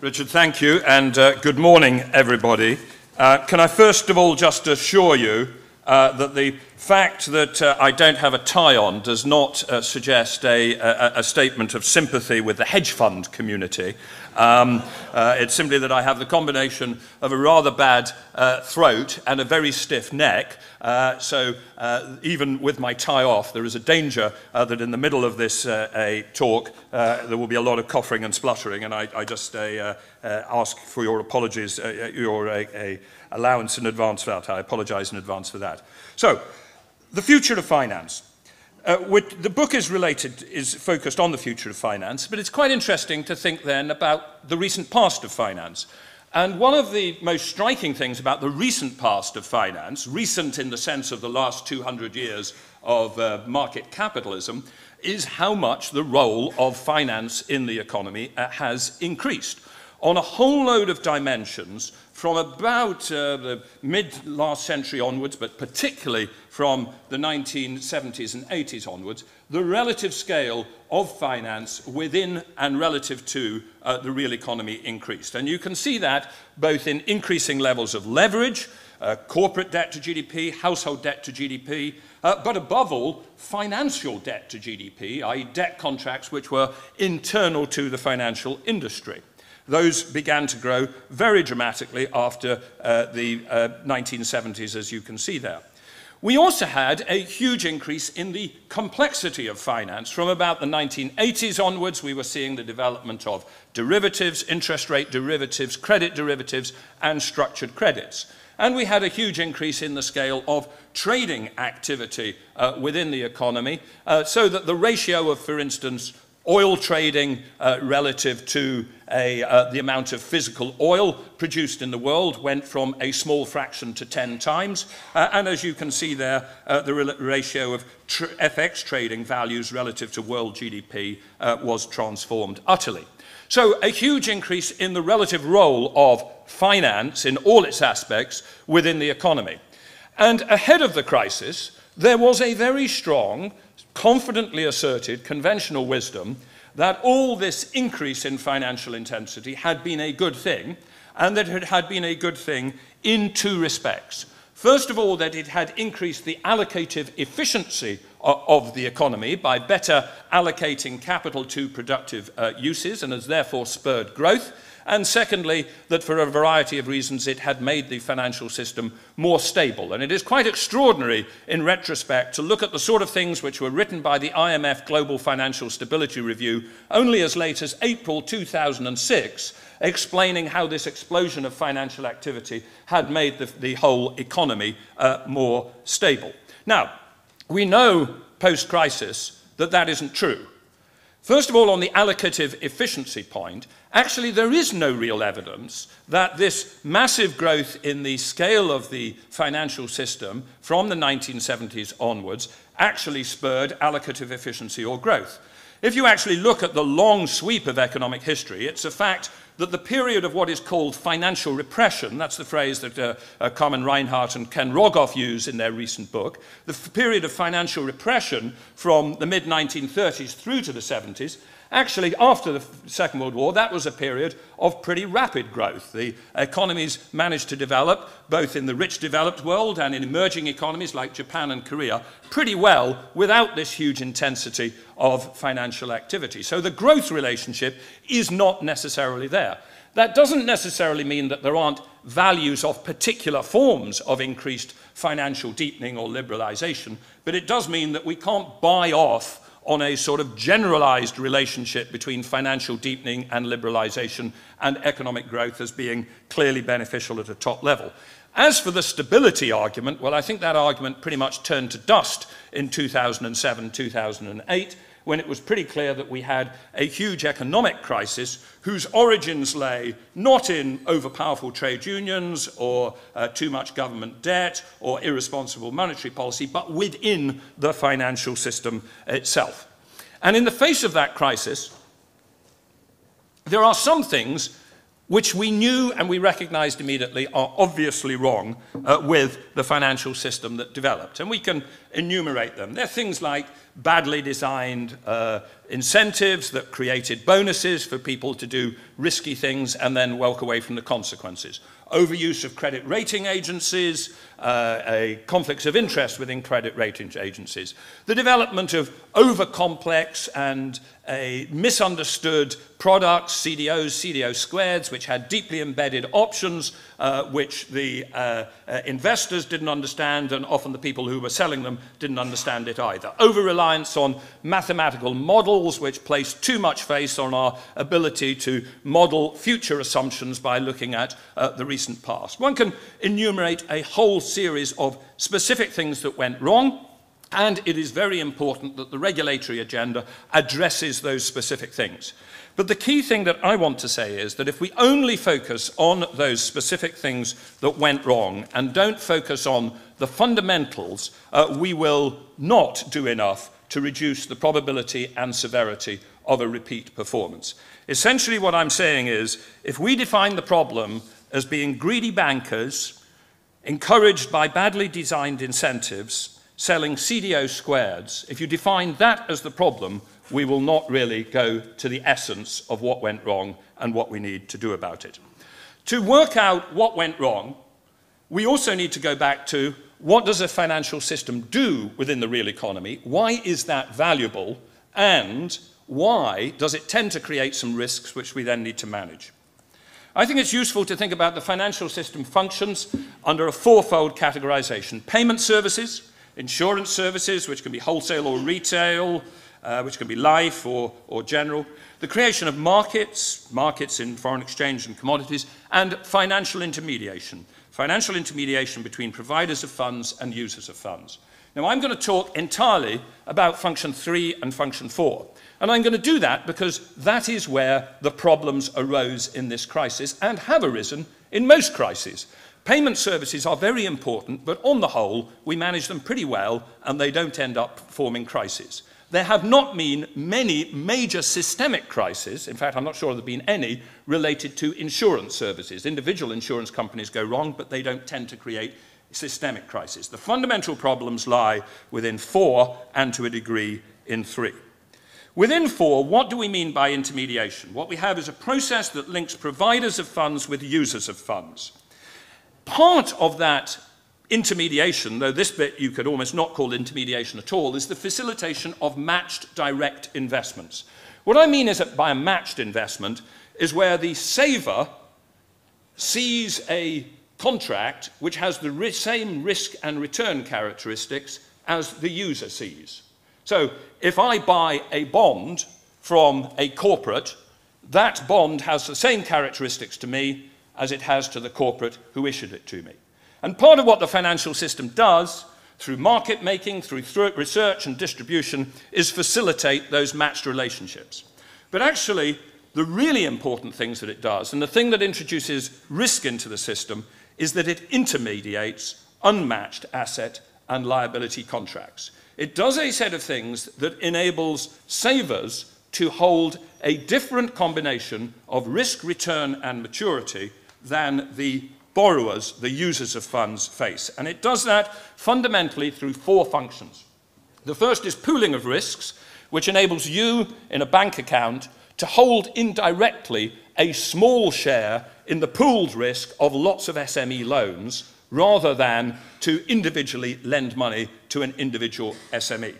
Richard, thank you, and uh, good morning, everybody. Uh, can I first of all just assure you uh, that the fact that uh, I don't have a tie on does not uh, suggest a, a, a statement of sympathy with the hedge fund community. Um, uh, it's simply that I have the combination of a rather bad uh, throat and a very stiff neck. Uh, so uh, even with my tie off, there is a danger uh, that in the middle of this uh, a talk, uh, there will be a lot of coughing and spluttering. And I, I just uh, uh, ask for your apologies, uh, your uh, a allowance in advance for that. I apologize in advance for that. So, the future of finance. Uh, which, the book is related, is focused on the future of finance, but it's quite interesting to think then about the recent past of finance. And one of the most striking things about the recent past of finance, recent in the sense of the last 200 years of uh, market capitalism, is how much the role of finance in the economy uh, has increased. On a whole load of dimensions, from about uh, the mid last century onwards, but particularly from the 1970s and 80s onwards, the relative scale of finance within and relative to uh, the real economy increased. And you can see that both in increasing levels of leverage, uh, corporate debt to GDP, household debt to GDP, uh, but above all, financial debt to GDP, i.e., debt contracts which were internal to the financial industry. Those began to grow very dramatically after uh, the uh, 1970s, as you can see there. We also had a huge increase in the complexity of finance. From about the 1980s onwards, we were seeing the development of derivatives, interest rate derivatives, credit derivatives, and structured credits. And we had a huge increase in the scale of trading activity uh, within the economy, uh, so that the ratio of, for instance, oil trading uh, relative to a, uh, the amount of physical oil produced in the world went from a small fraction to 10 times. Uh, and as you can see there, uh, the ratio of tr FX trading values relative to world GDP uh, was transformed utterly. So a huge increase in the relative role of finance in all its aspects within the economy. And ahead of the crisis, there was a very strong confidently asserted conventional wisdom that all this increase in financial intensity had been a good thing, and that it had been a good thing in two respects. First of all, that it had increased the allocative efficiency of the economy by better allocating capital to productive uh, uses and has therefore spurred growth and secondly, that for a variety of reasons it had made the financial system more stable. And it is quite extraordinary in retrospect to look at the sort of things which were written by the IMF Global Financial Stability Review only as late as April 2006, explaining how this explosion of financial activity had made the, the whole economy uh, more stable. Now, we know post-crisis that that isn't true. First of all, on the allocative efficiency point, actually there is no real evidence that this massive growth in the scale of the financial system from the 1970s onwards actually spurred allocative efficiency or growth. If you actually look at the long sweep of economic history, it's a fact that the period of what is called financial repression, that's the phrase that uh, uh, Carmen Reinhart and Ken Rogoff use in their recent book, the period of financial repression from the mid-1930s through to the 70s Actually, after the Second World War, that was a period of pretty rapid growth. The economies managed to develop, both in the rich developed world and in emerging economies like Japan and Korea, pretty well without this huge intensity of financial activity. So the growth relationship is not necessarily there. That doesn't necessarily mean that there aren't values of particular forms of increased financial deepening or liberalization, but it does mean that we can't buy off on a sort of generalized relationship between financial deepening and liberalization and economic growth as being clearly beneficial at a top level. As for the stability argument, well, I think that argument pretty much turned to dust in 2007, 2008, when it was pretty clear that we had a huge economic crisis whose origins lay not in overpowerful trade unions or uh, too much government debt or irresponsible monetary policy, but within the financial system itself. And in the face of that crisis, there are some things which we knew and we recognized immediately are obviously wrong uh, with the financial system that developed. And we can enumerate them. They're things like badly designed uh, incentives that created bonuses for people to do risky things and then walk away from the consequences. Overuse of credit rating agencies, uh, conflicts of interest within credit rating agencies. The development of over-complex and misunderstood products, CDOs, CDO squareds, which had deeply embedded options, uh, which the uh, uh, investors didn't understand, and often the people who were selling them didn't understand it either. Over-reliance on mathematical models, which placed too much face on our ability to model future assumptions by looking at uh, the recent past. One can enumerate a whole series of specific things that went wrong, and it is very important that the regulatory agenda addresses those specific things. But the key thing that I want to say is that if we only focus on those specific things that went wrong and don't focus on the fundamentals, uh, we will not do enough to reduce the probability and severity of a repeat performance. Essentially, what I'm saying is if we define the problem as being greedy bankers encouraged by badly designed incentives, selling CDO squareds, if you define that as the problem, we will not really go to the essence of what went wrong and what we need to do about it. To work out what went wrong, we also need to go back to what does a financial system do within the real economy? Why is that valuable? And why does it tend to create some risks which we then need to manage? I think it's useful to think about the financial system functions under a fourfold categorization. Payment services, insurance services, which can be wholesale or retail, uh, which can be life or, or general, the creation of markets, markets in foreign exchange and commodities, and financial intermediation, financial intermediation between providers of funds and users of funds. Now, I'm going to talk entirely about function 3 and function 4. And I'm going to do that because that is where the problems arose in this crisis and have arisen in most crises. Payment services are very important, but on the whole, we manage them pretty well and they don't end up forming crises. There have not been many major systemic crises, in fact, I'm not sure there have been any, related to insurance services. Individual insurance companies go wrong, but they don't tend to create systemic crises. The fundamental problems lie within four and to a degree in three. Within four, what do we mean by intermediation? What we have is a process that links providers of funds with users of funds. Part of that intermediation, though this bit you could almost not call intermediation at all, is the facilitation of matched direct investments. What I mean is that by a matched investment is where the saver sees a contract which has the same risk and return characteristics as the user sees. So if I buy a bond from a corporate, that bond has the same characteristics to me as it has to the corporate who issued it to me. And part of what the financial system does through market making, through research and distribution, is facilitate those matched relationships. But actually, the really important things that it does, and the thing that introduces risk into the system, is that it intermediates unmatched asset and liability contracts. It does a set of things that enables savers to hold a different combination of risk, return, and maturity than the borrowers, the users of funds, face. And it does that fundamentally through four functions. The first is pooling of risks, which enables you in a bank account to hold indirectly a small share in the pooled risk of lots of SME loans rather than to individually lend money to an individual SME.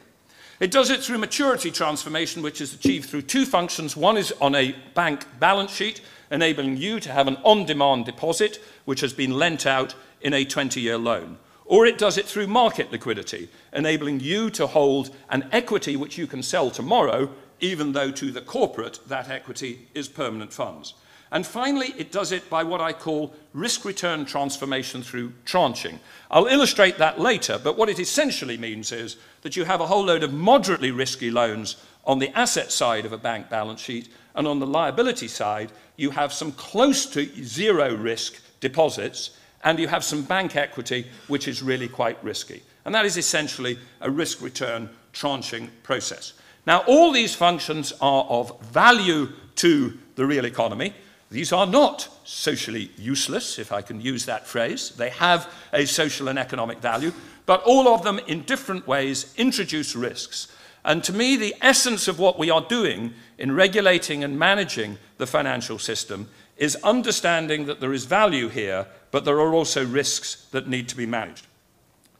It does it through maturity transformation, which is achieved through two functions. One is on a bank balance sheet, enabling you to have an on-demand deposit which has been lent out in a 20-year loan. Or it does it through market liquidity, enabling you to hold an equity which you can sell tomorrow, even though to the corporate that equity is permanent funds. And finally, it does it by what I call risk-return transformation through tranching. I'll illustrate that later, but what it essentially means is that you have a whole load of moderately risky loans on the asset side of a bank balance sheet, and on the liability side, you have some close to zero risk deposits, and you have some bank equity, which is really quite risky. And that is essentially a risk return tranching process. Now, all these functions are of value to the real economy. These are not socially useless, if I can use that phrase. They have a social and economic value, but all of them in different ways introduce risks. And to me, the essence of what we are doing in regulating and managing the financial system is understanding that there is value here, but there are also risks that need to be managed.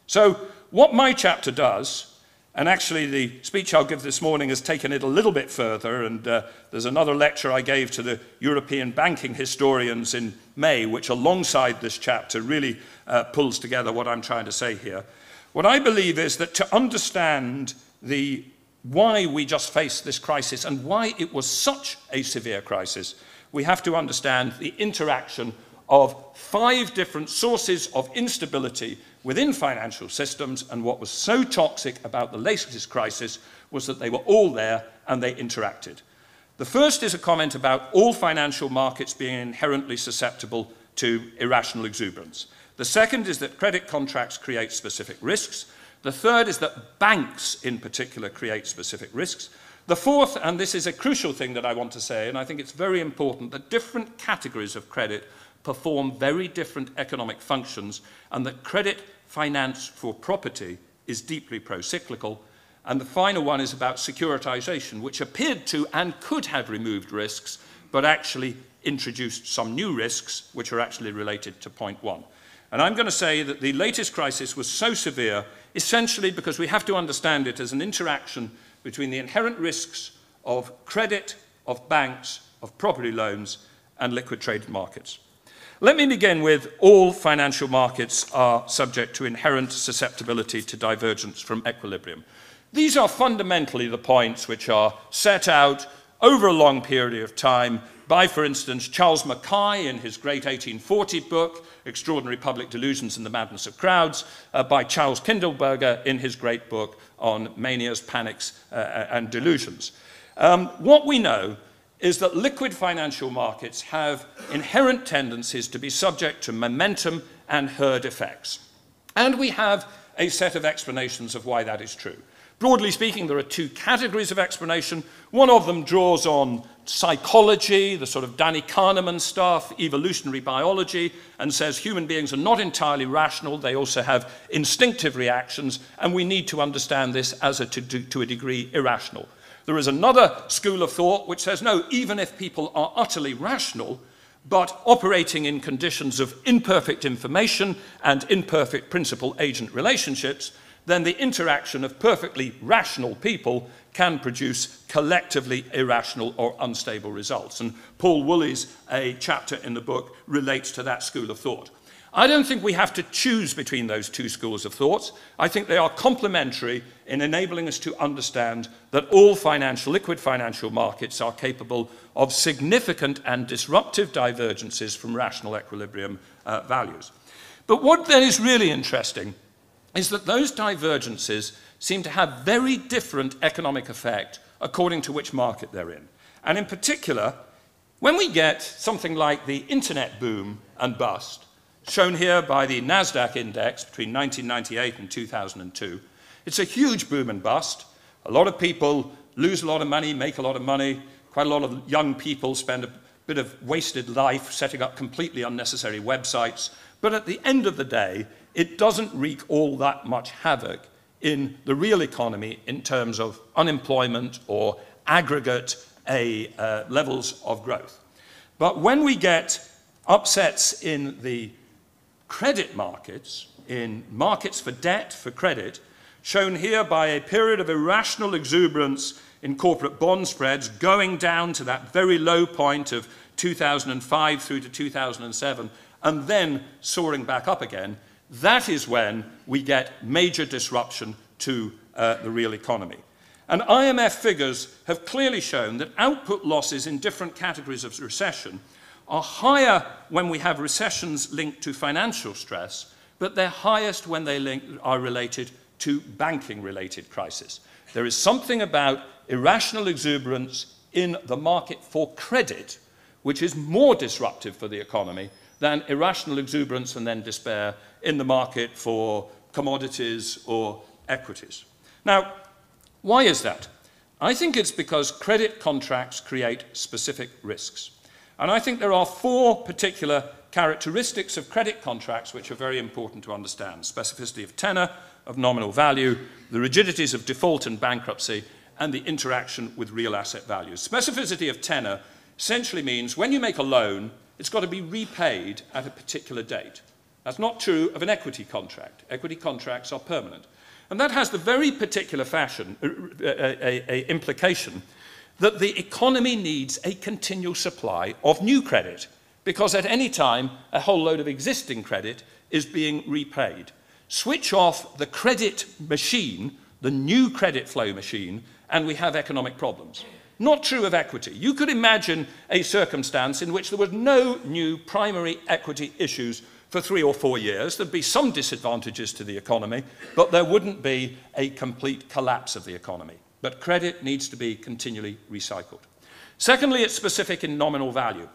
So, what my chapter does and actually, the speech I'll give this morning has taken it a little bit further. And uh, there's another lecture I gave to the European banking historians in May, which, alongside this chapter, really uh, pulls together what I'm trying to say here. What I believe is that to understand the why we just faced this crisis and why it was such a severe crisis, we have to understand the interaction of five different sources of instability within financial systems, and what was so toxic about the latest crisis was that they were all there and they interacted. The first is a comment about all financial markets being inherently susceptible to irrational exuberance. The second is that credit contracts create specific risks. The third is that banks, in particular, create specific risks. The fourth, and this is a crucial thing that I want to say, and I think it's very important, that different categories of credit perform very different economic functions, and that credit finance for property is deeply pro-cyclical. And the final one is about securitization, which appeared to and could have removed risks, but actually introduced some new risks, which are actually related to point one. And I'm going to say that the latest crisis was so severe, essentially because we have to understand it as an interaction between the inherent risks of credit, of banks, of property loans, and liquid traded markets. Let me begin with all financial markets are subject to inherent susceptibility to divergence from equilibrium. These are fundamentally the points which are set out over a long period of time by, for instance, Charles Mackay in his great 1840 book, Extraordinary Public Delusions and the Madness of Crowds, uh, by Charles Kindleberger in his great book on manias, panics, uh, and delusions. Um, what we know is that liquid financial markets have inherent tendencies to be subject to momentum and herd effects. And we have a set of explanations of why that is true. Broadly speaking, there are two categories of explanation. One of them draws on psychology, the sort of Danny Kahneman stuff, evolutionary biology, and says human beings are not entirely rational. They also have instinctive reactions, and we need to understand this as a, to, to a degree irrational. There is another school of thought which says, no, even if people are utterly rational, but operating in conditions of imperfect information and imperfect principal agent relationships, then the interaction of perfectly rational people can produce collectively irrational or unstable results. And Paul Woolley's a chapter in the book relates to that school of thought. I don't think we have to choose between those two schools of thought. I think they are complementary in enabling us to understand that all financial, liquid financial markets are capable of significant and disruptive divergences from rational equilibrium uh, values. But what then is really interesting is that those divergences seem to have very different economic effect according to which market they're in. And in particular, when we get something like the internet boom and bust, shown here by the NASDAQ index between 1998 and 2002. It's a huge boom and bust. A lot of people lose a lot of money, make a lot of money. Quite a lot of young people spend a bit of wasted life setting up completely unnecessary websites. But at the end of the day, it doesn't wreak all that much havoc in the real economy in terms of unemployment or aggregate a, uh, levels of growth. But when we get upsets in the credit markets, in markets for debt, for credit, shown here by a period of irrational exuberance in corporate bond spreads going down to that very low point of 2005 through to 2007 and then soaring back up again, that is when we get major disruption to uh, the real economy. And IMF figures have clearly shown that output losses in different categories of recession are higher when we have recessions linked to financial stress, but they're highest when they link, are related to banking related crisis. There is something about irrational exuberance in the market for credit, which is more disruptive for the economy than irrational exuberance and then despair in the market for commodities or equities. Now, why is that? I think it's because credit contracts create specific risks. And I think there are four particular characteristics of credit contracts which are very important to understand. Specificity of tenor, of nominal value, the rigidities of default and bankruptcy, and the interaction with real asset values. Specificity of tenor essentially means when you make a loan, it's got to be repaid at a particular date. That's not true of an equity contract. Equity contracts are permanent. And that has the very particular fashion, uh, uh, a implication that the economy needs a continual supply of new credit because at any time a whole load of existing credit is being repaid. Switch off the credit machine, the new credit flow machine, and we have economic problems. Not true of equity. You could imagine a circumstance in which there was no new primary equity issues for three or four years. There'd be some disadvantages to the economy, but there wouldn't be a complete collapse of the economy. But credit needs to be continually recycled. Secondly, it's specific in nominal value.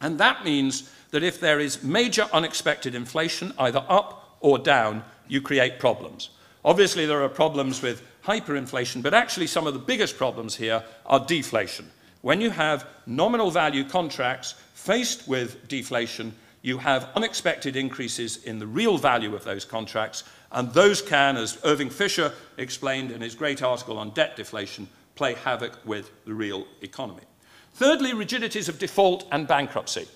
And that means that if there is major unexpected inflation, either up or down, you create problems. Obviously, there are problems with hyperinflation, but actually some of the biggest problems here are deflation. When you have nominal value contracts faced with deflation, you have unexpected increases in the real value of those contracts, and those can, as Irving Fisher explained in his great article on debt deflation, play havoc with the real economy. Thirdly, rigidities of default and bankruptcy.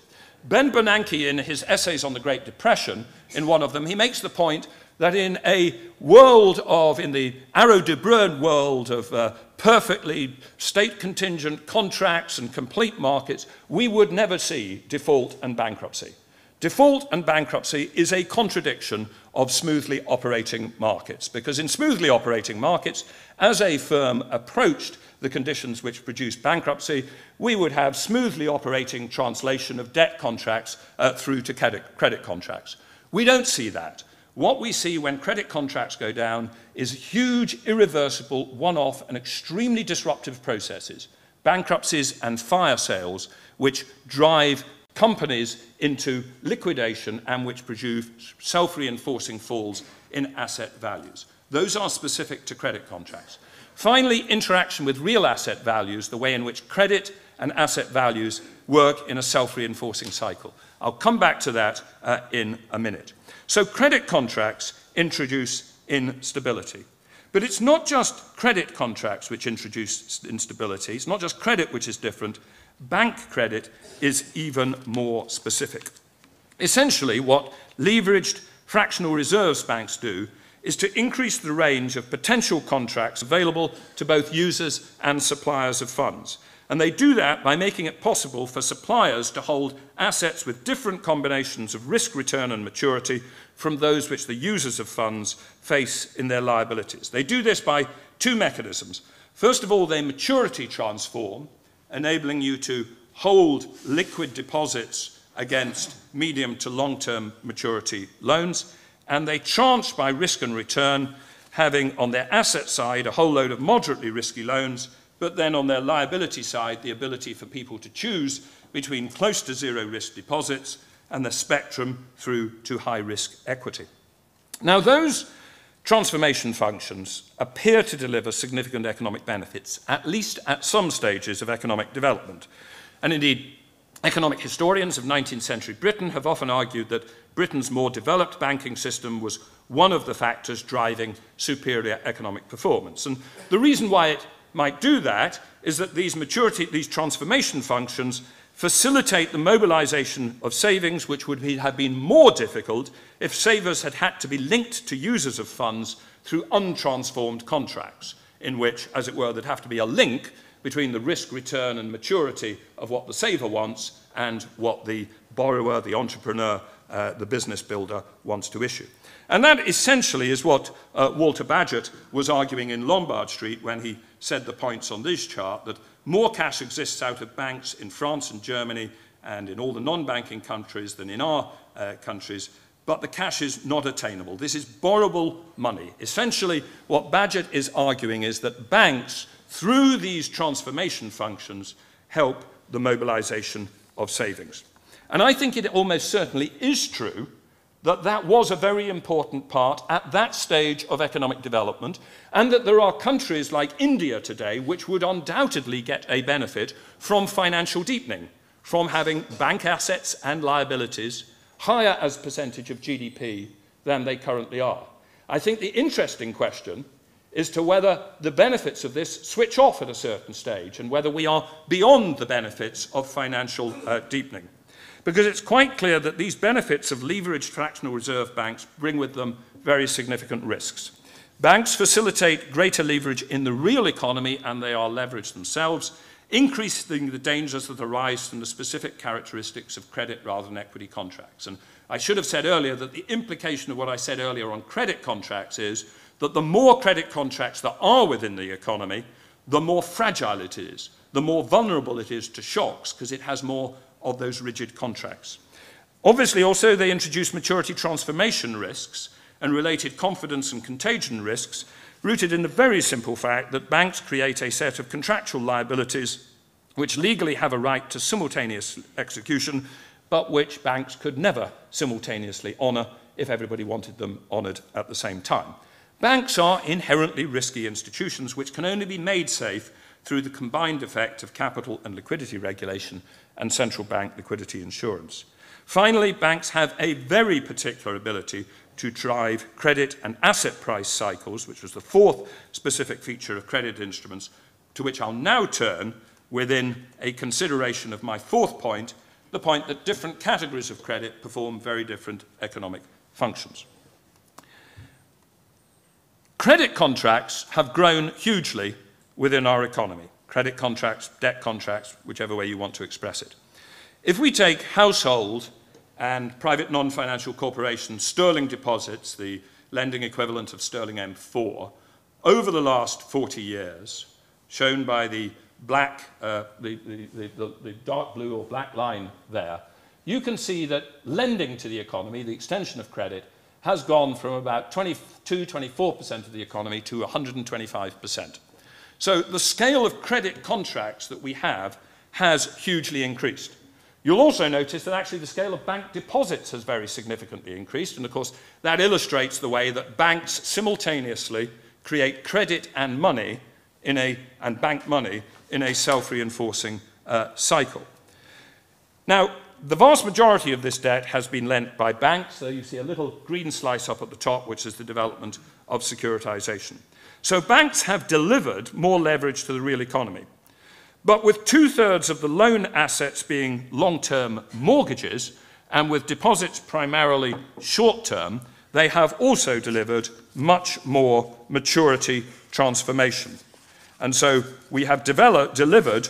Ben Bernanke, in his essays on the Great Depression, in one of them, he makes the point that in a world of, in the Arrow-Debreu world of uh, perfectly state contingent contracts and complete markets, we would never see default and bankruptcy. Default and bankruptcy is a contradiction of smoothly operating markets, because in smoothly operating markets, as a firm approached the conditions which produced bankruptcy, we would have smoothly operating translation of debt contracts uh, through to credit, credit contracts. We don't see that. What we see when credit contracts go down is huge, irreversible, one-off and extremely disruptive processes, bankruptcies and fire sales, which drive companies into liquidation and which produce self-reinforcing falls in asset values. Those are specific to credit contracts. Finally, interaction with real asset values, the way in which credit and asset values work in a self-reinforcing cycle. I'll come back to that uh, in a minute. So credit contracts introduce instability. But it's not just credit contracts which introduce instability. It's not just credit which is different. Bank credit is even more specific. Essentially, what leveraged fractional reserves banks do is to increase the range of potential contracts available to both users and suppliers of funds. And they do that by making it possible for suppliers to hold assets with different combinations of risk, return, and maturity from those which the users of funds face in their liabilities. They do this by two mechanisms. First of all, they maturity transform, enabling you to hold liquid deposits against medium to long-term maturity loans, and they tranche by risk and return, having on their asset side a whole load of moderately risky loans but then on their liability side, the ability for people to choose between close to zero risk deposits and the spectrum through to high risk equity. Now, those transformation functions appear to deliver significant economic benefits, at least at some stages of economic development. And indeed, economic historians of 19th century Britain have often argued that Britain's more developed banking system was one of the factors driving superior economic performance. And the reason why it might do that is that these maturity, these transformation functions facilitate the mobilization of savings, which would be, have been more difficult if savers had had to be linked to users of funds through untransformed contracts, in which, as it were, there'd have to be a link between the risk, return, and maturity of what the saver wants and what the borrower, the entrepreneur, uh, the business builder wants to issue. And that essentially is what uh, Walter Bagehot was arguing in Lombard Street when he said the points on this chart, that more cash exists out of banks in France and Germany and in all the non-banking countries than in our uh, countries, but the cash is not attainable. This is borrowable money. Essentially, what Bagehot is arguing is that banks, through these transformation functions, help the mobilization of savings. And I think it almost certainly is true that that was a very important part at that stage of economic development, and that there are countries like India today which would undoubtedly get a benefit from financial deepening, from having bank assets and liabilities higher as percentage of GDP than they currently are. I think the interesting question is to whether the benefits of this switch off at a certain stage and whether we are beyond the benefits of financial uh, deepening. Because it's quite clear that these benefits of leveraged fractional reserve banks bring with them very significant risks. Banks facilitate greater leverage in the real economy and they are leveraged themselves, increasing the dangers that arise from the specific characteristics of credit rather than equity contracts. And I should have said earlier that the implication of what I said earlier on credit contracts is that the more credit contracts there are within the economy, the more fragile it is, the more vulnerable it is to shocks because it has more of those rigid contracts. Obviously, also, they introduce maturity transformation risks and related confidence and contagion risks, rooted in the very simple fact that banks create a set of contractual liabilities which legally have a right to simultaneous execution, but which banks could never simultaneously honour if everybody wanted them honoured at the same time. Banks are inherently risky institutions which can only be made safe through the combined effect of capital and liquidity regulation and central bank liquidity insurance. Finally, banks have a very particular ability to drive credit and asset price cycles, which was the fourth specific feature of credit instruments, to which I'll now turn within a consideration of my fourth point, the point that different categories of credit perform very different economic functions. Credit contracts have grown hugely within our economy. Credit contracts, debt contracts, whichever way you want to express it. If we take household and private non-financial corporations sterling deposits, the lending equivalent of sterling M4, over the last 40 years, shown by the black, uh, the, the, the, the dark blue or black line there, you can see that lending to the economy, the extension of credit, has gone from about 22, 24% of the economy to 125%. So the scale of credit contracts that we have has hugely increased. You'll also notice that actually the scale of bank deposits has very significantly increased, and of course that illustrates the way that banks simultaneously create credit and money in a, and bank money in a self-reinforcing uh, cycle. Now, the vast majority of this debt has been lent by banks. So you see a little green slice up at the top, which is the development of securitization. So banks have delivered more leverage to the real economy. But with two thirds of the loan assets being long term mortgages and with deposits primarily short term, they have also delivered much more maturity transformation. And so we have developed, delivered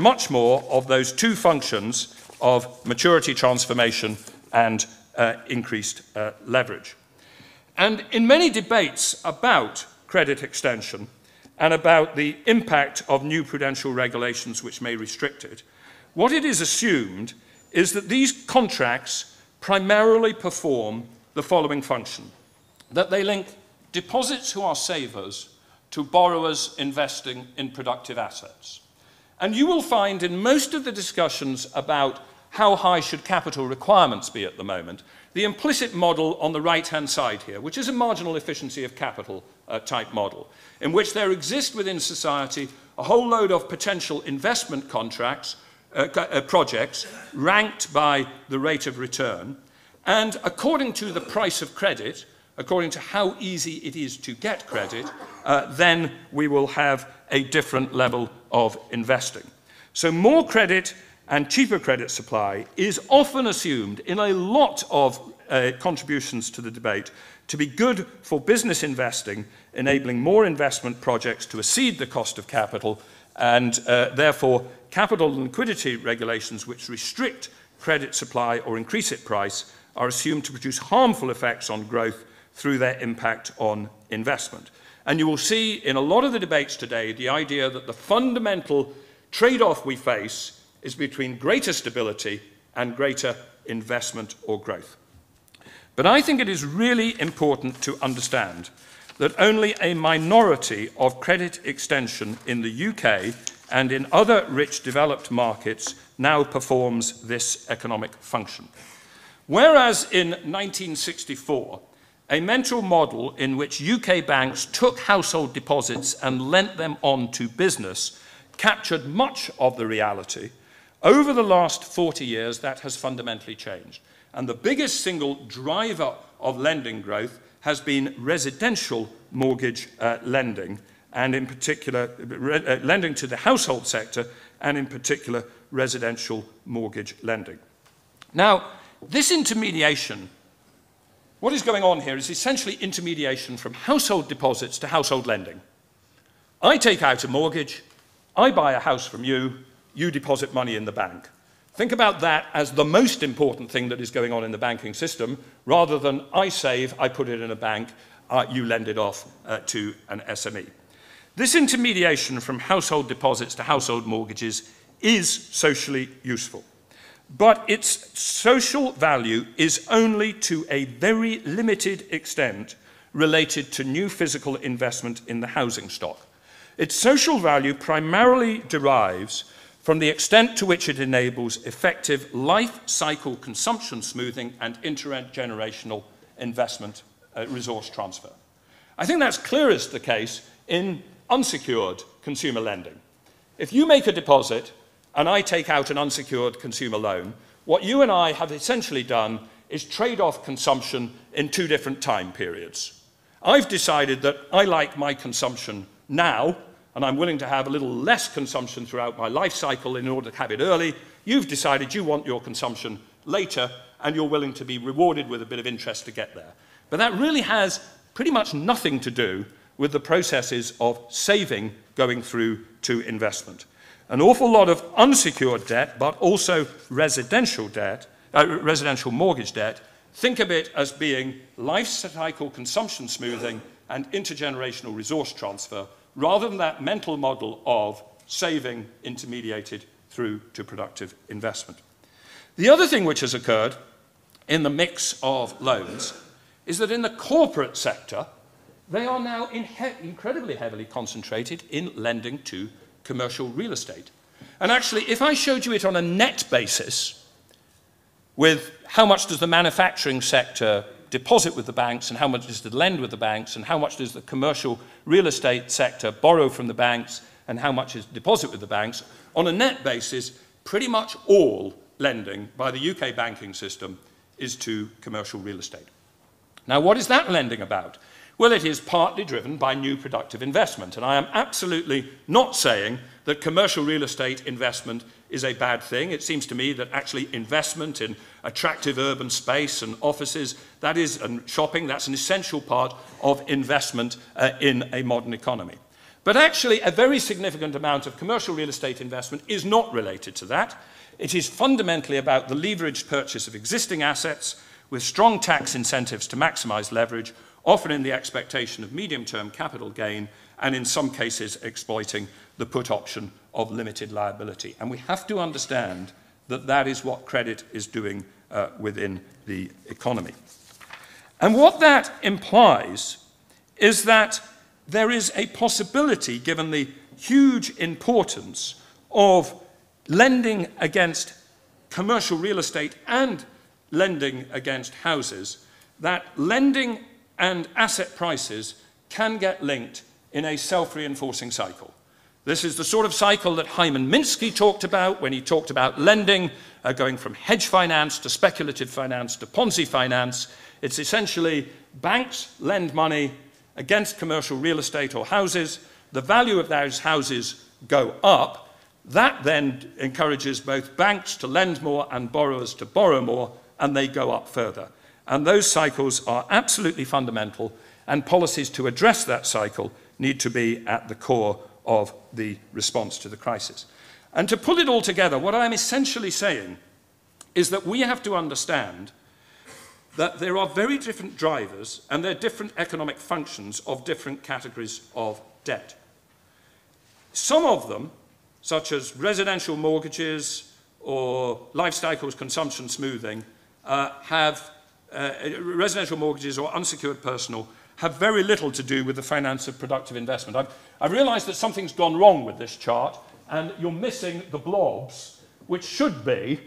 much more of those two functions of maturity transformation and uh, increased uh, leverage. And in many debates about credit extension and about the impact of new prudential regulations which may restrict it, what it is assumed is that these contracts primarily perform the following function that they link deposits who are savers to borrowers investing in productive assets. And you will find in most of the discussions about how high should capital requirements be at the moment, the implicit model on the right-hand side here, which is a marginal efficiency of capital uh, type model, in which there exists within society a whole load of potential investment contracts, uh, uh, projects, ranked by the rate of return, and according to the price of credit, according to how easy it is to get credit, uh, then we will have a different level of investing. So more credit and cheaper credit supply is often assumed in a lot of uh, contributions to the debate to be good for business investing, enabling more investment projects to exceed the cost of capital, and uh, therefore capital liquidity regulations which restrict credit supply or increase its price are assumed to produce harmful effects on growth through their impact on investment. And you will see in a lot of the debates today the idea that the fundamental trade-off we face is between greater stability and greater investment or growth. But I think it is really important to understand that only a minority of credit extension in the UK and in other rich developed markets now performs this economic function. Whereas in 1964, a mental model in which UK banks took household deposits and lent them on to business captured much of the reality Over the last 40 years, that has fundamentally changed. And the biggest single driver of lending growth has been residential mortgage uh, lending, and in particular, uh, lending to the household sector, and in particular, residential mortgage lending. Now, this intermediation, what is going on here is essentially intermediation from household deposits to household lending. I take out a mortgage, I buy a house from you, you deposit money in the bank. Think about that as the most important thing that is going on in the banking system, rather than I save, I put it in a bank, uh, you lend it off uh, to an SME. This intermediation from household deposits to household mortgages is socially useful. But its social value is only to a very limited extent related to new physical investment in the housing stock. Its social value primarily derives from the extent to which it enables effective life cycle consumption smoothing and intergenerational investment uh, resource transfer. I think that's clearest the case in unsecured consumer lending. If you make a deposit and I take out an unsecured consumer loan, what you and I have essentially done is trade off consumption in two different time periods. I've decided that I like my consumption now, and I'm willing to have a little less consumption throughout my life cycle in order to have it early. You've decided you want your consumption later, and you're willing to be rewarded with a bit of interest to get there. But that really has pretty much nothing to do with the processes of saving going through to investment an awful lot of unsecured debt, but also residential debt, uh, residential mortgage debt, think of it as being life cycle consumption smoothing and intergenerational resource transfer, rather than that mental model of saving intermediated through to productive investment. The other thing which has occurred in the mix of loans is that in the corporate sector, they are now in incredibly heavily concentrated in lending to commercial real estate. And actually, if I showed you it on a net basis, with how much does the manufacturing sector deposit with the banks and how much does it lend with the banks and how much does the commercial real estate sector borrow from the banks and how much is deposit with the banks, on a net basis, pretty much all lending by the UK banking system is to commercial real estate. Now, what is that lending about? Well, it is partly driven by new productive investment. And I am absolutely not saying that commercial real estate investment is a bad thing. It seems to me that actually investment in attractive urban space and offices, that is, and shopping, that's an essential part of investment uh, in a modern economy. But actually, a very significant amount of commercial real estate investment is not related to that. It is fundamentally about the leveraged purchase of existing assets with strong tax incentives to maximize leverage often in the expectation of medium-term capital gain and in some cases exploiting the put option of limited liability. And we have to understand that that is what credit is doing uh, within the economy. And what that implies is that there is a possibility, given the huge importance of lending against commercial real estate and lending against houses, that lending and asset prices can get linked in a self-reinforcing cycle. This is the sort of cycle that Hyman Minsky talked about when he talked about lending, uh, going from hedge finance to speculative finance to Ponzi finance. It's essentially banks lend money against commercial real estate or houses. The value of those houses go up. That then encourages both banks to lend more and borrowers to borrow more, and they go up further. And those cycles are absolutely fundamental, and policies to address that cycle need to be at the core of the response to the crisis. And to pull it all together, what I'm essentially saying is that we have to understand that there are very different drivers and there are different economic functions of different categories of debt. Some of them, such as residential mortgages or life cycles consumption smoothing, uh, have uh, residential mortgages or unsecured personal have very little to do with the finance of productive investment. I've, I've realized that something's gone wrong with this chart, and you're missing the blobs, which should be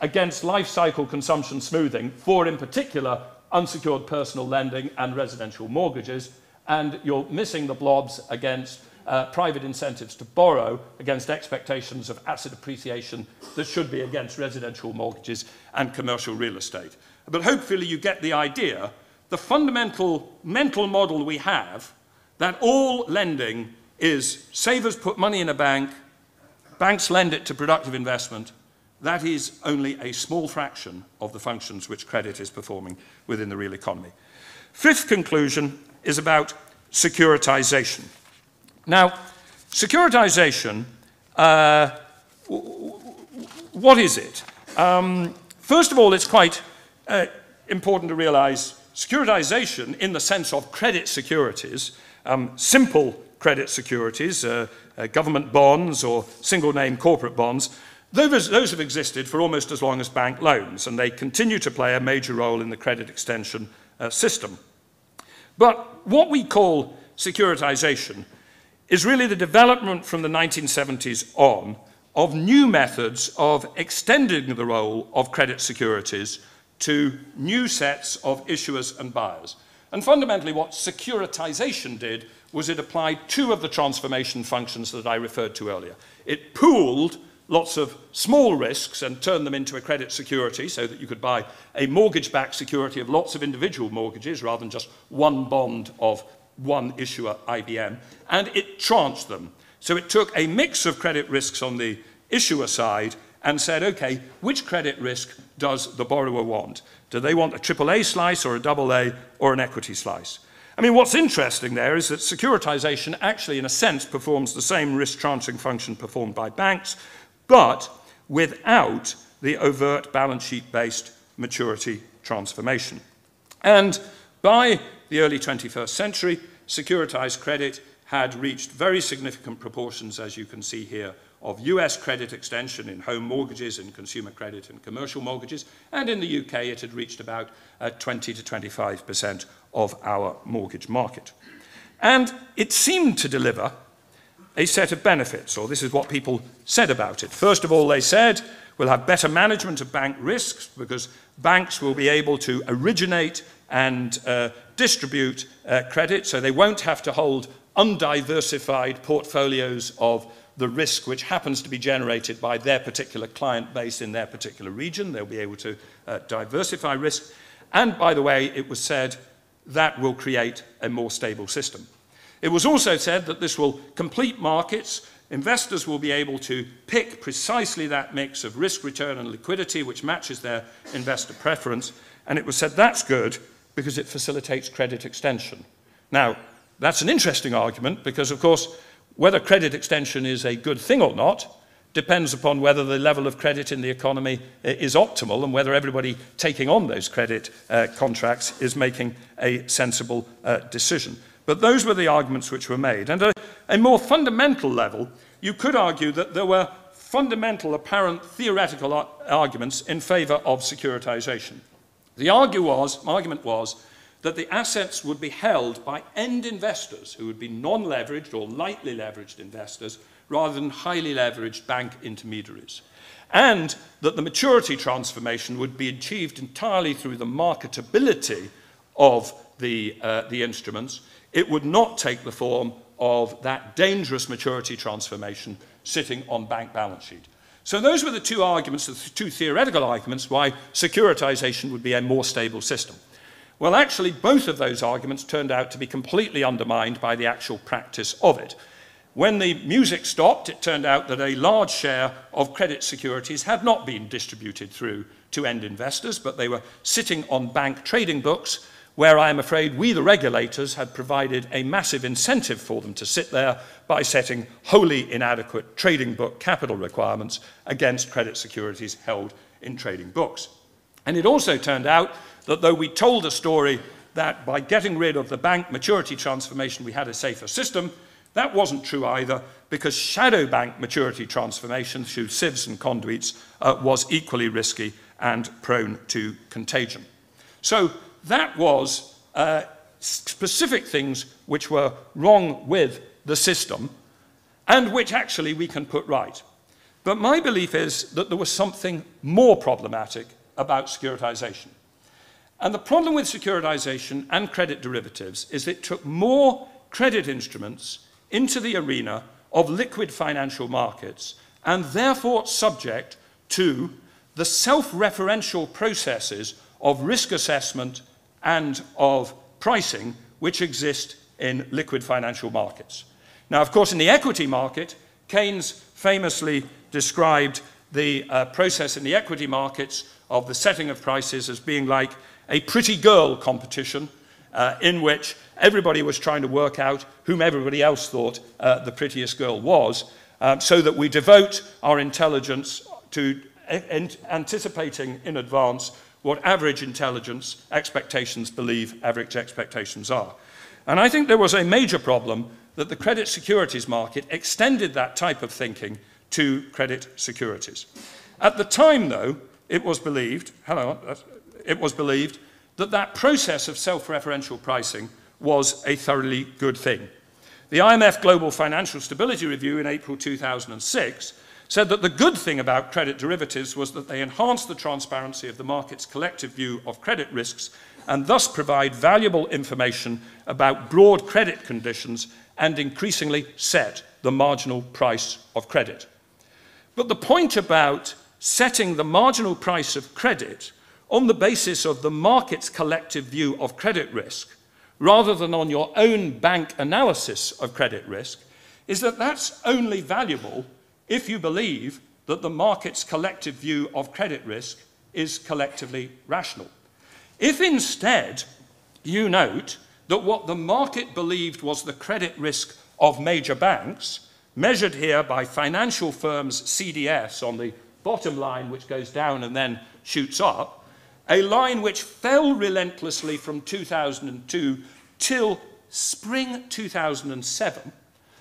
against life cycle consumption smoothing for, in particular, unsecured personal lending and residential mortgages, and you're missing the blobs against uh, private incentives to borrow against expectations of asset appreciation that should be against residential mortgages and commercial real estate. But hopefully you get the idea. The fundamental mental model we have that all lending is savers put money in a bank, banks lend it to productive investment, that is only a small fraction of the functions which credit is performing within the real economy. Fifth conclusion is about securitization. Now, securitization, uh, what is it? Um, first of all, it's quite uh, important to realize securitization in the sense of credit securities, um, simple credit securities, uh, uh government bonds or single name corporate bonds, those, those have existed for almost as long as bank loans, and they continue to play a major role in the credit extension uh, system. But what we call securitization is really the development from the 1970s on of new methods of extending the role of credit securities to new sets of issuers and buyers. And fundamentally, what securitization did was it applied two of the transformation functions that I referred to earlier. It pooled lots of small risks and turn them into a credit security so that you could buy a mortgage-backed security of lots of individual mortgages rather than just one bond of one issuer, IBM, and it tranched them. So it took a mix of credit risks on the issuer side and said, okay, which credit risk does the borrower want? Do they want a AAA slice or a AA or an equity slice? I mean, what's interesting there is that securitization actually, in a sense, performs the same risk transferring function performed by banks, but without the overt balance sheet based maturity transformation. And by the early 21st century, securitized credit had reached very significant proportions, as you can see here, of US credit extension in home mortgages and consumer credit and commercial mortgages. And in the UK, it had reached about uh, 20 to 25% of our mortgage market. And it seemed to deliver a set of benefits, or this is what people said about it. First of all, they said we'll have better management of bank risks because banks will be able to originate and uh, distribute uh, credit, so they won't have to hold undiversified portfolios of the risk which happens to be generated by their particular client base in their particular region. They'll be able to uh, diversify risk. And by the way, it was said that will create a more stable system. It was also said that this will complete markets. Investors will be able to pick precisely that mix of risk, return, and liquidity which matches their investor preference. And it was said that's good because it facilitates credit extension. Now, that's an interesting argument because, of course, whether credit extension is a good thing or not depends upon whether the level of credit in the economy uh, is optimal and whether everybody taking on those credit uh, contracts is making a sensible uh, decision. But those were the arguments which were made. And at a more fundamental level, you could argue that there were fundamental, apparent theoretical ar arguments in favor of securitisation. The argue was, argument was that the assets would be held by end investors who would be non-leveraged or lightly leveraged investors rather than highly leveraged bank intermediaries. And that the maturity transformation would be achieved entirely through the marketability of the, uh, the instruments it would not take the form of that dangerous maturity transformation sitting on bank balance sheet. So those were the two arguments, the two theoretical arguments why securitization would be a more stable system. Well, actually, both of those arguments turned out to be completely undermined by the actual practice of it. When the music stopped, it turned out that a large share of credit securities had not been distributed through to end investors, but they were sitting on bank trading books where I am afraid we, the regulators, had provided a massive incentive for them to sit there by setting wholly inadequate trading book capital requirements against credit securities held in trading books. And it also turned out that though we told a story that by getting rid of the bank maturity transformation we had a safer system, that wasn't true either because shadow bank maturity transformation through SIVs and conduits uh, was equally risky and prone to contagion. So that was uh, specific things which were wrong with the system and which actually we can put right. But my belief is that there was something more problematic about securitization. And the problem with securitization and credit derivatives is it took more credit instruments into the arena of liquid financial markets and therefore subject to the self-referential processes of risk assessment and of pricing which exist in liquid financial markets. Now, of course, in the equity market, Keynes famously described the uh, process in the equity markets of the setting of prices as being like a pretty girl competition uh, in which everybody was trying to work out whom everybody else thought uh, the prettiest girl was, um, so that we devote our intelligence to anticipating in advance what average intelligence expectations believe average expectations are. And I think there was a major problem that the credit securities market extended that type of thinking to credit securities. At the time, though, it was believed, hello, it was believed that that process of self-referential pricing was a thoroughly good thing. The IMF Global Financial Stability Review in April 2006 said that the good thing about credit derivatives was that they enhanced the transparency of the market's collective view of credit risks and thus provide valuable information about broad credit conditions and increasingly set the marginal price of credit. But the point about setting the marginal price of credit on the basis of the market's collective view of credit risk, rather than on your own bank analysis of credit risk, is that that's only valuable if you believe that the market's collective view of credit risk is collectively rational. If instead you note that what the market believed was the credit risk of major banks, measured here by financial firms' CDS on the bottom line, which goes down and then shoots up, a line which fell relentlessly from 2002 till spring 2007,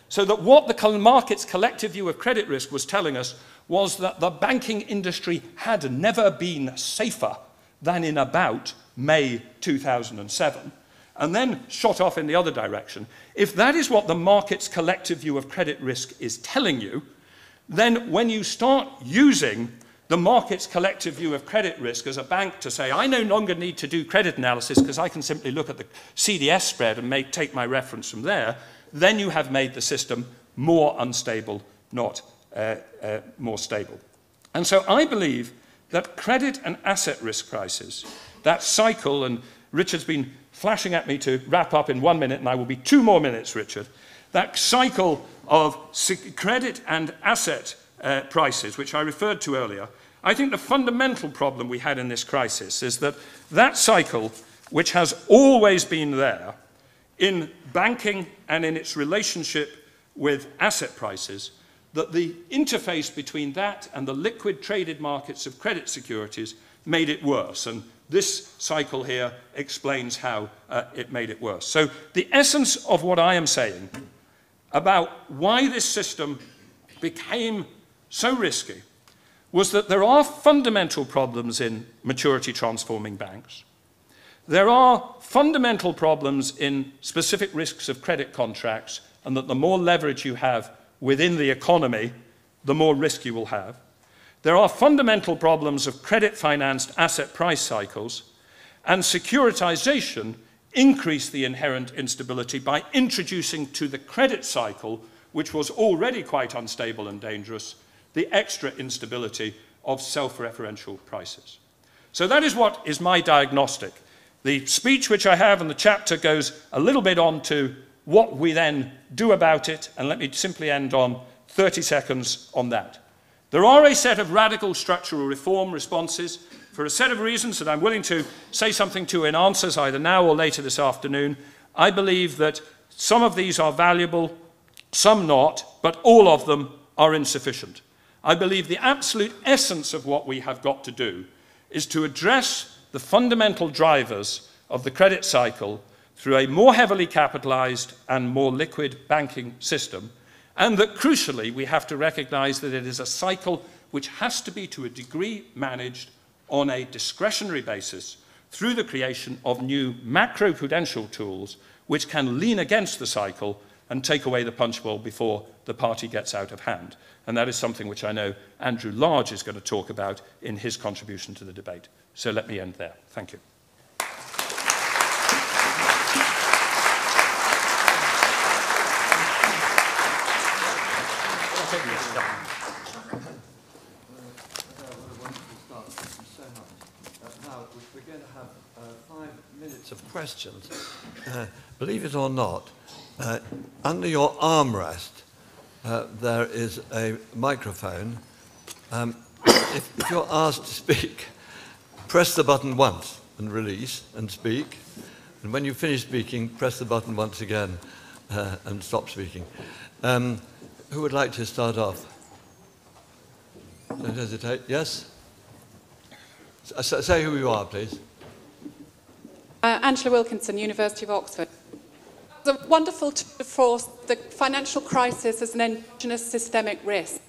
so that what the market's collective view of credit risk was telling us was that the banking industry had never been safer than in about May 2007, and then shot off in the other direction. If that is what the market's collective view of credit risk is telling you, then when you start using the market's collective view of credit risk as a bank to say, I no longer need to do credit analysis because I can simply look at the CDS spread and make, take my reference from there, then you have made the system more unstable, not uh, uh, more stable. And so I believe that credit and asset risk prices, that cycle, and Richard's been flashing at me to wrap up in one minute, and I will be two more minutes, Richard. That cycle of credit and asset uh, prices, which I referred to earlier, I think the fundamental problem we had in this crisis is that that cycle, which has always been there, in banking and in its relationship with asset prices, that the interface between that and the liquid traded markets of credit securities made it worse. And this cycle here explains how uh, it made it worse. So the essence of what I am saying about why this system became so risky was that there are fundamental problems in maturity transforming banks. There are fundamental problems in specific risks of credit contracts, and that the more leverage you have within the economy, the more risk you will have. There are fundamental problems of credit financed asset price cycles, and securitization increased the inherent instability by introducing to the credit cycle, which was already quite unstable and dangerous, the extra instability of self referential prices. So that is what is my diagnostic. The speech which I have and the chapter goes a little bit on to what we then do about it, and let me simply end on 30 seconds on that. There are a set of radical structural reform responses for a set of reasons that I'm willing to say something to in answers either now or later this afternoon. I believe that some of these are valuable, some not, but all of them are insufficient. I believe the absolute essence of what we have got to do is to address the fundamental drivers of the credit cycle through a more heavily capitalized and more liquid banking system, and that crucially we have to recognize that it is a cycle which has to be to a degree managed on a discretionary basis through the creation of new macroprudential tools which can lean against the cycle and take away the punch bowl before the party gets out of hand. And that is something which I know Andrew Large is going to talk about in his contribution to the debate. So let me end there. Thank you. take this. Yeah. Now, we're going to have five minutes of questions. Uh, believe it or not, uh, under your armrest, uh, there is a microphone. Um, if, if you're asked to speak, press the button once and release and speak. And when you finish speaking, press the button once again uh, and stop speaking. Um, who would like to start off? Don't hesitate. Yes? S- say who you are, please. Uh, Angela Wilkinson, University of Oxford. A wonderful to force the financial crisis as an endogenous systemic risk.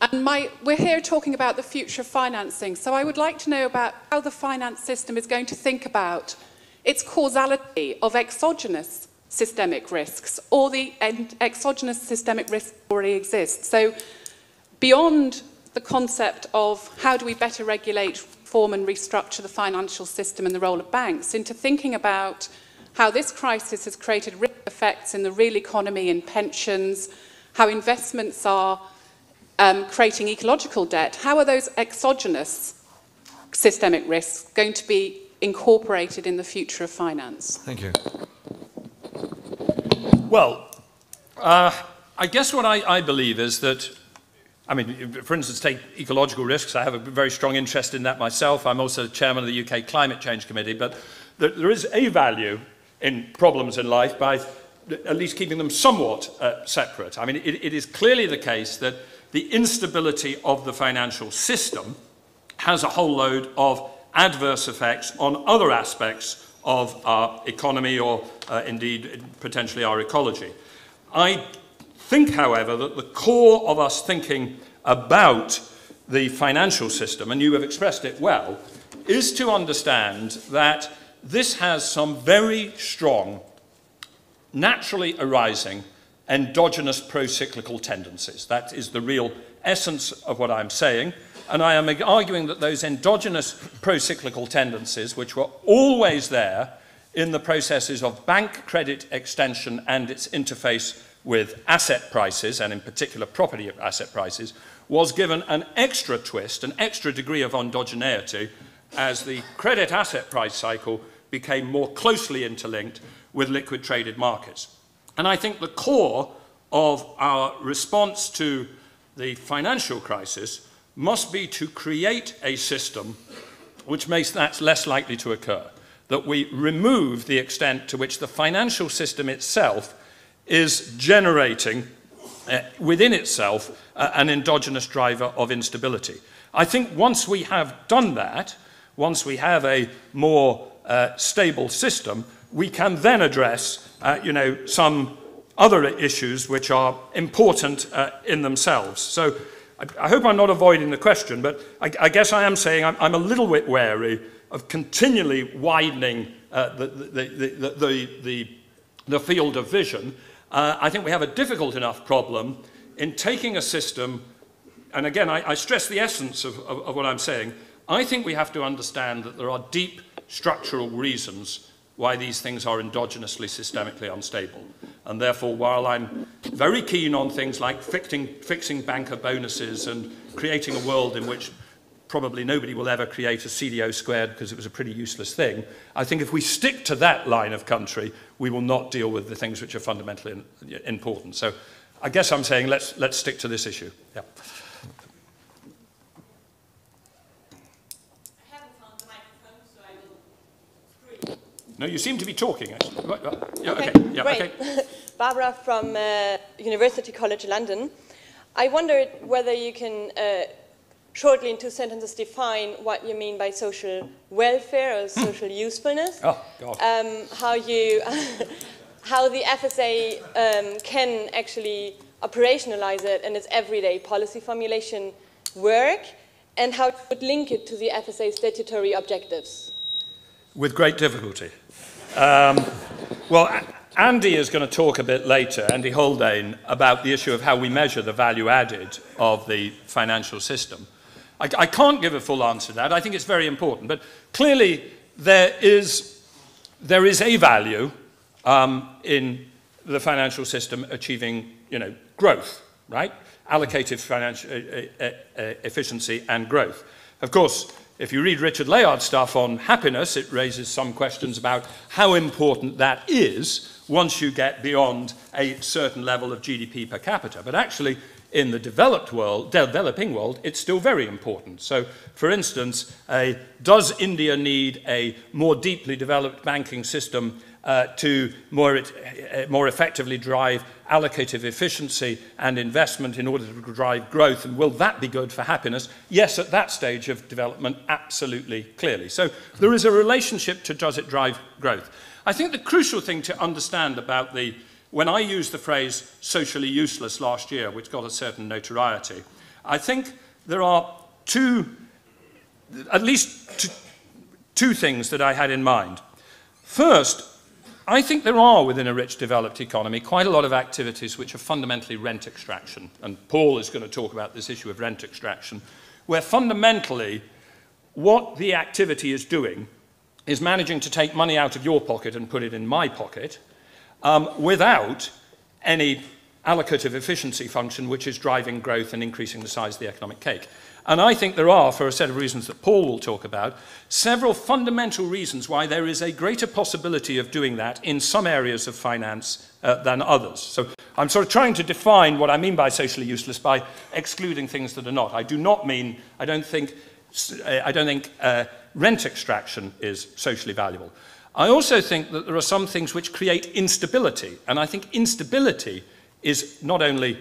And my, we're here talking about the future of financing, so I would like to know about how the finance system is going to think about its causality of exogenous systemic risks or the exogenous systemic risk already exists. So beyond the concept of how do we better regulate, form and restructure the financial system and the role of banks into thinking about how this crisis has created ripple effects in the real economy and pensions, how investments are um, creating ecological debt, how are those exogenous systemic risks going to be incorporated in the future of finance? Thank you. Well, uh, I guess what I, I believe is that I mean, for instance, take ecological risks. I have a very strong interest in that myself. I'm also chairman of the UK Climate Change Committee, but there is a value in problems in life by at least keeping them somewhat uh, separate. I mean, it, it is clearly the case that the instability of the financial system has a whole load of adverse effects on other aspects of our economy or uh, indeed potentially our ecology. I think, however, that the core of us thinking about the financial system, and you have expressed it well, is to understand that this has some very strong, naturally arising endogenous pro-cyclical tendencies. That is the real essence of what I'm saying. And I am arguing that those endogenous pro-cyclical tendencies, which were always there in the processes of bank credit extension and its interface with asset prices, and in particular property asset prices, was given an extra twist, an extra degree of endogeneity as the credit asset price cycle became more closely interlinked with liquid traded markets. And I think the core of our response to the financial crisis must be to create a system which makes that less likely to occur. That we remove the extent to which the financial system itself is generating uh, within itself uh, an endogenous driver of instability. I think once we have done that, once we have a more uh, stable system, we can then address, uh, you know, some other issues which are important uh, in themselves. So I, I, hope I'm not avoiding the question, but I, I guess I am saying I'm, I'm, a little bit wary of continually widening uh, the, the, the, the, field of vision. Uh, I think we have a difficult enough problem in taking a system, and again, I, I stress the essence of, of, of what I'm saying. I think we have to understand that there are deep structural reasons why these things are endogenously systemically unstable. And therefore, while I'm very keen on things like fixing, fixing banker bonuses and creating a world in which probably nobody will ever create a CDO squared because it was a pretty useless thing, I think if we stick to that line of country, we will not deal with the things which are fundamentally important. So I guess I'm saying let's, let's stick to this issue. Yeah. No, you seem to be talking, actually. Yeah, okay. okay. Yeah, Great. Okay. Barbara from uh, University College London. I wondered whether you can uh, shortly in two sentences define what you mean by social welfare or hmm. social usefulness. Oh, God. Um, how you, how the FSA um, can actually operationalize it in its everyday policy formulation work, and how it would link it to the FSA statutory objectives. With great difficulty. Um, well, Andy is going to talk a bit later, Andy Haldane, about the issue of how we measure the value added of the financial system. I, I can't give a full answer to that. I think it's very important. But clearly, there is, there is a value um, in the financial system achieving you know, growth. right? Allocative financial uh, uh, efficiency and growth. Of course, if you read Richard Layard's stuff on happiness, it raises some questions about how important that is once you get beyond a certain level of GDP per capita. But actually, in the developed world, developing world, it's still very important. So, for instance, a, does India need a more deeply developed banking system uh, to more, uh, more effectively drive allocative efficiency and investment in order to drive growth? And will that be good for happiness? Yes, at that stage of development, absolutely clearly. So there is a relationship to does it drive growth. I think the crucial thing to understand about the when I used the phrase socially useless last year, which got a certain notoriety, I think there are two, at least two, two things that I had in mind. First, I think there are within a rich developed economy quite a lot of activities which are fundamentally rent extraction. And Paul is going to talk about this issue of rent extraction, where fundamentally what the activity is doing is managing to take money out of your pocket and put it in my pocket um, without any allocative efficiency function which is driving growth and increasing the size of the economic cake. And I think there are, for a set of reasons that Paul will talk about, several fundamental reasons why there is a greater possibility of doing that in some areas of finance uh, than others. So I'm sort of trying to define what I mean by socially useless by excluding things that are not. I do not mean, I don't think, I don't think uh, rent extraction is socially valuable. I also think that there are some things which create instability, and I think instability is not only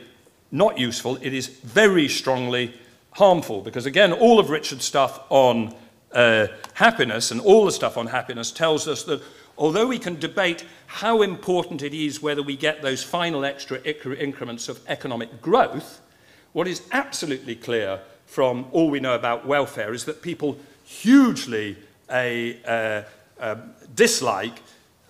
not useful, it is very strongly harmful, because again, all of Richard's stuff on uh, happiness and all the stuff on happiness tells us that although we can debate how important it is whether we get those final extra increments of economic growth, what is absolutely clear from all we know about welfare is that people hugely a, uh, um, dislike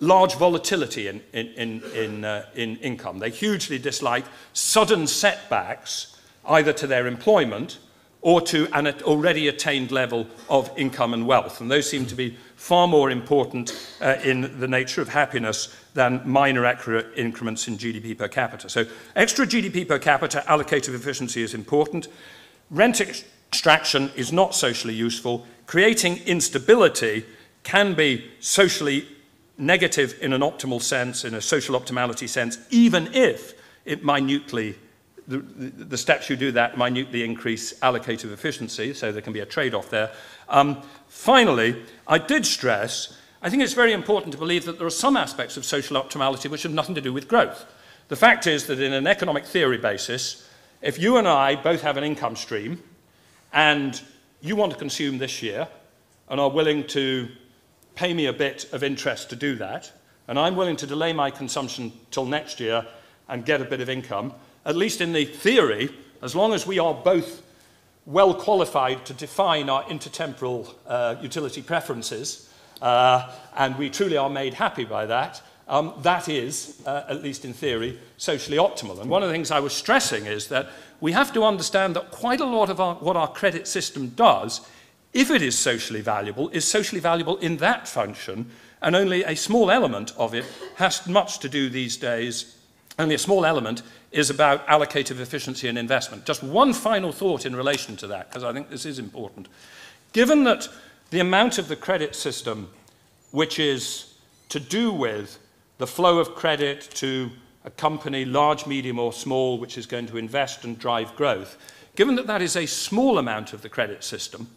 large volatility in, in, in, in, uh, in income. They hugely dislike sudden setbacks either to their employment or to an already attained level of income and wealth. And those seem to be far more important uh, in the nature of happiness than minor accurate increments in GDP per capita. So extra GDP per capita allocative efficiency is important. Rent extraction is not socially useful. Creating instability can be socially negative in an optimal sense, in a social optimality sense, even if it minutely, the, the, steps you do that minutely increase allocative efficiency, so there can be a trade-off there. Um, finally, I did stress, I think it's very important to believe that there are some aspects of social optimality which have nothing to do with growth. The fact is that in an economic theory basis, if you and I both have an income stream and you want to consume this year and are willing to pay me a bit of interest to do that, and I'm willing to delay my consumption till next year and get a bit of income, at least in the theory, as long as we are both well qualified to define our intertemporal uh, utility preferences, uh, and we truly are made happy by that, um, that is, uh, at least in theory, socially optimal. And one of the things I was stressing is that we have to understand that quite a lot of our, what our credit system does if it is socially valuable, is socially valuable in that function, and only a small element of it has much to do these days, only a small element is about allocative efficiency and investment. Just one final thought in relation to that, because I think this is important. Given that the amount of the credit system which is to do with the flow of credit to a company, large, medium, or small, which is going to invest and drive growth, given that that is a small amount of the credit system,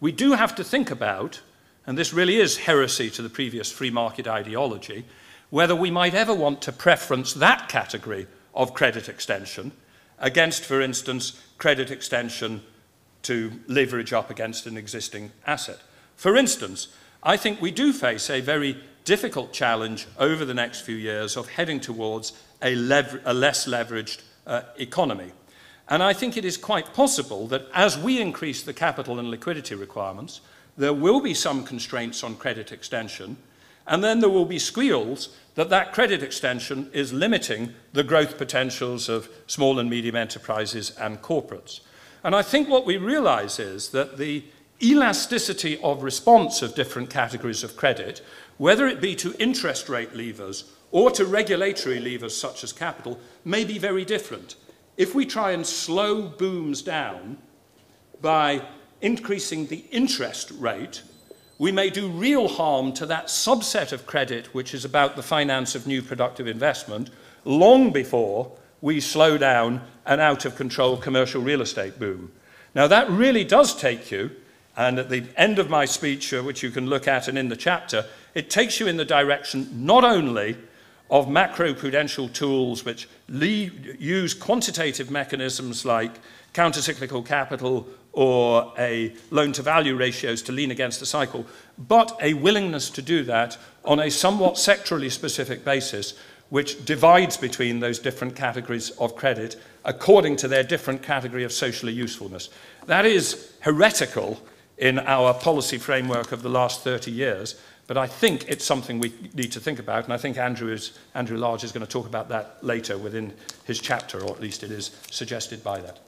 we do have to think about, and this really is heresy to the previous free market ideology, whether we might ever want to preference that category of credit extension against, for instance, credit extension to leverage up against an existing asset. For instance, I think we do face a very difficult challenge over the next few years of heading towards a, a less leveraged uh, economy. And I think it is quite possible that as we increase the capital and liquidity requirements, there will be some constraints on credit extension, and then there will be squeals that that credit extension is limiting the growth potentials of small and medium enterprises and corporates. And I think what we realize is that the elasticity of response of different categories of credit, whether it be to interest rate levers or to regulatory levers such as capital, may be very different. if we try and slow booms down by increasing the interest rate, we may do real harm to that subset of credit which is about the finance of new productive investment long before we slow down an out of control commercial real estate boom. Now, that really does take you, and at the end of my speech, uh, which you can look at and in the chapter, it takes you in the direction not only of macroprudential tools which lead, use quantitative mechanisms like countercyclical capital or a loan to value ratios to lean against the cycle, but a willingness to do that on a somewhat sectorally specific basis, which divides between those different categories of credit according to their different category of socially usefulness. That is heretical in our policy framework of the last 30 years, but I think it's something we need to think about, and I think Andrew, is, Andrew Large is going to talk about that later within his chapter, or at least it is suggested by that.